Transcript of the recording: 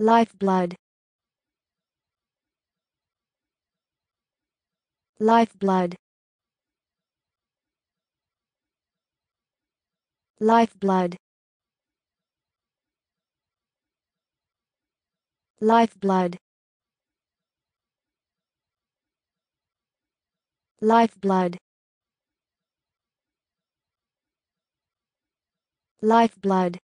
lifeblood. Lifeblood. Lifeblood. Lifeblood. Lifeblood. Lifeblood.